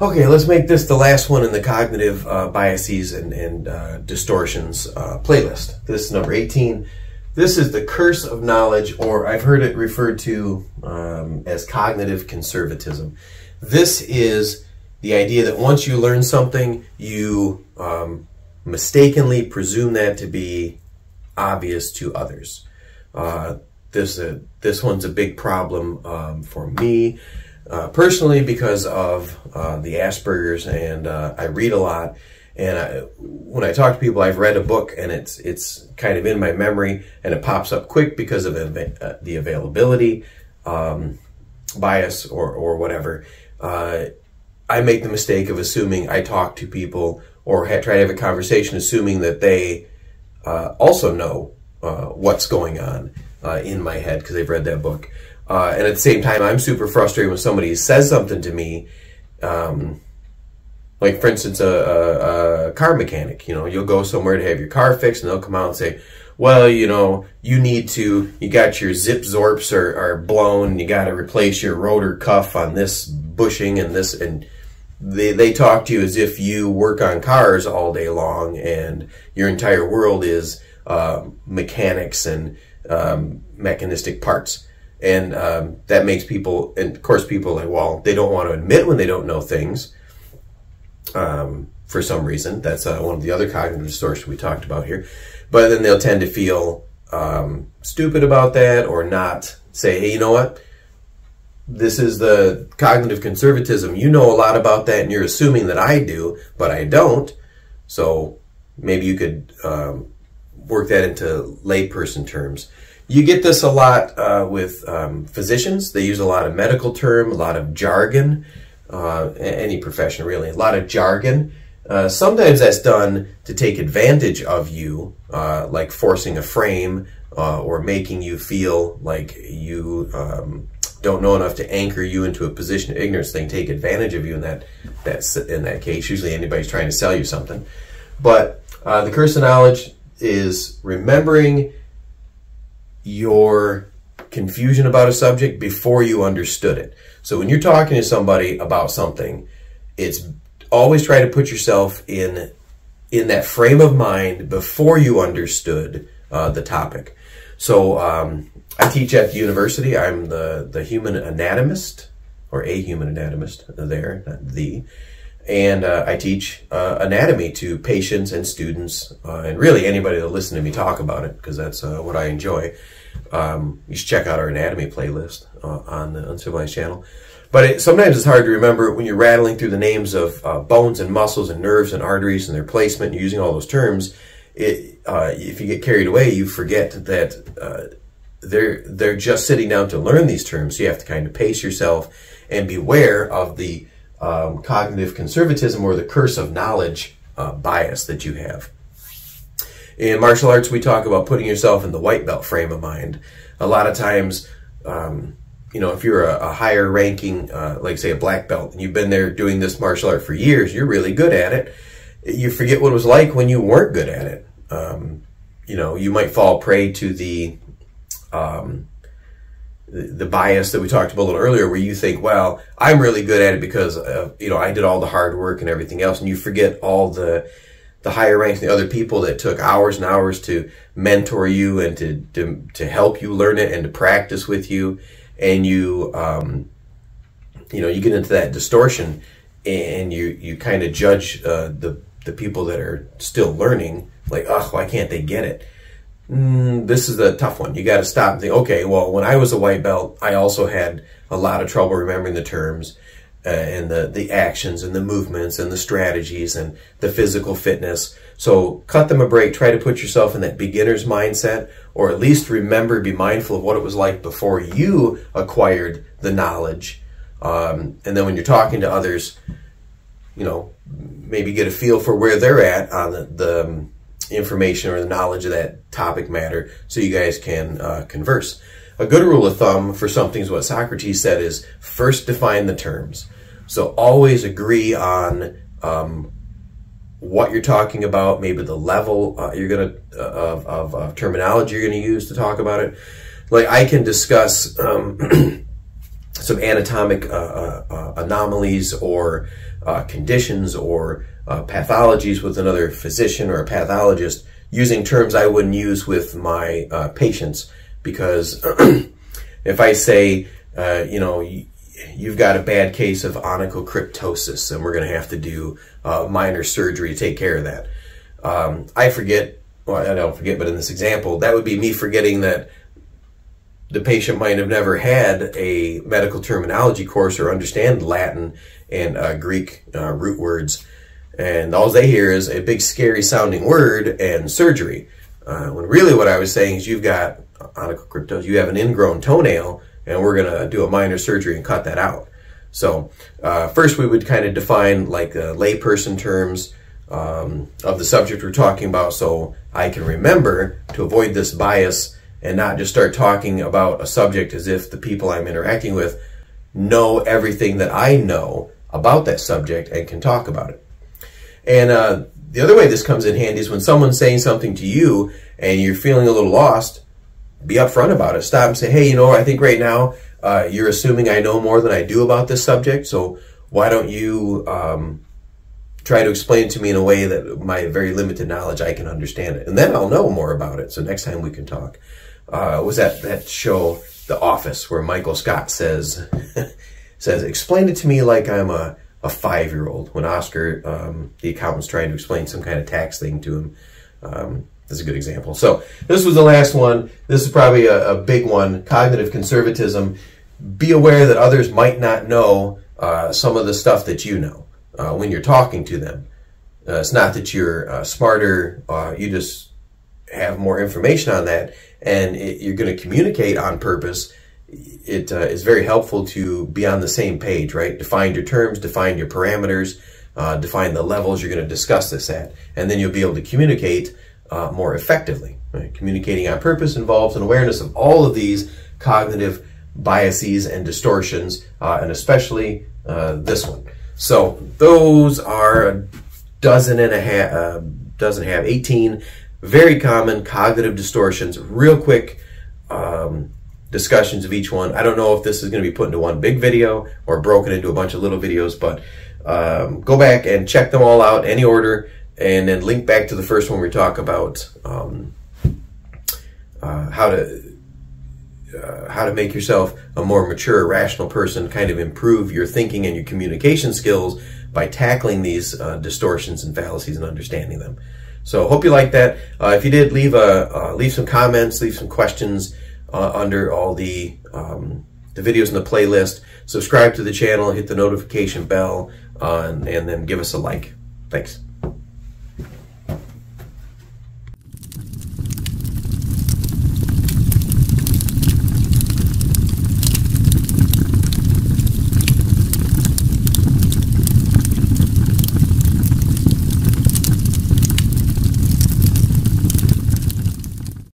Okay, let's make this the last one in the cognitive uh, biases and, and uh, distortions uh, playlist. This is number 18. This is the curse of knowledge, or I've heard it referred to um, as cognitive conservatism. This is the idea that once you learn something, you um, mistakenly presume that to be obvious to others. Uh, this uh, this one's a big problem um, for me uh, personally because of uh, the Asperger's, and uh, I read a lot. And I, when I talk to people, I've read a book, and it's it's kind of in my memory, and it pops up quick because of uh, the availability um, bias or or whatever. Uh, I make the mistake of assuming I talk to people or try to have a conversation, assuming that they uh, also know what's going on in my head because they've read that book. Uh, and at the same time, I'm super frustrated when somebody says something to me. Um, like, for instance, a, a, a, car mechanic, you know, you'll go somewhere to have your car fixed and they'll come out and say, well, you know, you need to, you got your zip zorps are, are blown, you got to replace your rotor cuff on this bushing and this, and they, they talk to you as if you work on cars all day long and your entire world is uh, mechanics and um, mechanistic parts and um, that makes people, and of course, people like, well, they don't want to admit when they don't know things um, for some reason. That's uh, one of the other cognitive distortions we talked about here. But then they'll tend to feel um, stupid about that or not say, hey, you know what? This is the cognitive conservatism. You know a lot about that, and you're assuming that I do, but I don't. So maybe you could um, work that into layperson terms. You get this a lot uh, with um, physicians. They use a lot of medical term, a lot of jargon, uh, any profession really, a lot of jargon. Uh, sometimes that's done to take advantage of you, uh, like forcing a frame uh, or making you feel like you um, don't know enough to anchor you into a position of ignorance. They take advantage of you in that, that, in that case. Usually anybody's trying to sell you something. But uh, the curse of knowledge is remembering your confusion about a subject before you understood it. So when you're talking to somebody about something, it's always try to put yourself in in that frame of mind before you understood uh, the topic. So um, I teach at the university. I'm the the human anatomist or a human anatomist there, not the. And uh, I teach uh, anatomy to patients and students, uh, and really anybody that listen to me talk about it, because that's uh, what I enjoy. Um, you should check out our anatomy playlist uh, on the Uncivilized channel. But it, sometimes it's hard to remember when you're rattling through the names of uh, bones and muscles and nerves and arteries and their placement and using all those terms. It, if you get carried away, you forget that they're they're just sitting down to learn these terms. So you have to kind of pace yourself and beware of the um, cognitive conservatism or the curse of knowledge uh, bias that you have. In martial arts, we talk about putting yourself in the white belt frame of mind. A lot of times, um, you know, if you're a, a higher ranking, uh, like say a black belt, and you've been there doing this martial art for years, you're really good at it. You forget what it was like when you weren't good at it. Um, you know, you might fall prey to the, um, the bias that we talked about a little earlier, where you think, well, I'm really good at it because, uh, you know, I did all the hard work and everything else, and you forget all the the higher ranks and the other people that took hours and hours to mentor you and to, to, to help you learn it and to practice with you. And you, um, you know, you get into that distortion and you, you kind of judge uh, the, the people that are still learning, like, oh, why can't they get it? Mm, this is a tough one. You got to stop and think, okay, well, when I was a white belt, I also had a lot of trouble remembering the terms uh, and the, the actions and the movements and the strategies and the physical fitness. So cut them a break. Try to put yourself in that beginner's mindset, or at least remember, be mindful of what it was like before you acquired the knowledge. Um, and then when you're talking to others, you know, maybe get a feel for where they're at on the, the um, information or the knowledge of that topic matter so you guys can uh, converse. A good rule of thumb for something is what Socrates said is first define the terms. So always agree on um, what you're talking about, maybe the level uh, you're gonna uh, of, of, of, terminology you're gonna use to talk about it. Like I can discuss um, some anatomic uh, uh, uh anomalies or conditions or uh, pathologies with another physician or a pathologist using terms I wouldn't use with my uh, patients because if I say, uh, you know, you've got a bad case of onychocryptosis and we're going to have to do uh, minor surgery to take care of that. Um, I forget, well, I don't forget, but in this example, that would be me forgetting that the patient might have never had a medical terminology course or understand Latin and uh, Greek uh, root words. And all they hear is a big scary sounding word and surgery. Uh, when really what I was saying is you've got onychocryptos, you have an ingrown toenail and we're going to do a minor surgery and cut that out. So uh, first we would kind of define like uh, layperson terms um, of the subject we're talking about so I can remember to avoid this bias and not just start talking about a subject as if the people I'm interacting with know everything that I know about that subject and can talk about it. And uh, the other way this comes in handy is when someone's saying something to you and you're feeling a little lost, be upfront about it. Stop and say, hey, you know, I think right now uh, you're assuming I know more than I do about this subject, so why don't you um, try to explain it to me in a way that my very limited knowledge, I can understand it. And then I'll know more about it, so next time we can talk uh, was that that show The Office where Michael Scott says says explain it to me like I'm a a five year old when Oscar um, the accountant's trying to explain some kind of tax thing to him. Um, that's a good example. So this was the last one. This is probably a, a big one. Cognitive conservatism. Be aware that others might not know uh, some of the stuff that you know uh, when you're talking to them. Uh, it's not that you're uh, smarter. Uh, you just have more information on that and it, you're going to communicate on purpose, it uh, is very helpful to be on the same page, right? Define your terms, define your parameters, uh, define the levels you're going to discuss this at, and then you'll be able to communicate uh, more effectively. Right? Communicating on purpose involves an awareness of all of these cognitive biases and distortions, uh, and especially uh, this one. So those are a dozen and a half, uh, dozen have 18 very common cognitive distortions. Real quick um, discussions of each one. I don't know if this is going to be put into one big video or broken into a bunch of little videos, but um, go back and check them all out, any order, and then link back to the first one we talk about um, uh, how to uh, how to make yourself a more mature, rational person, kind of improve your thinking and your communication skills by tackling these uh, distortions and fallacies and understanding them. So hope you liked that. Uh, if you did, leave a uh, leave some comments, leave some questions uh, under all the um, the videos in the playlist. Subscribe to the channel, hit the notification bell, uh, and, and then give us a like. Thanks.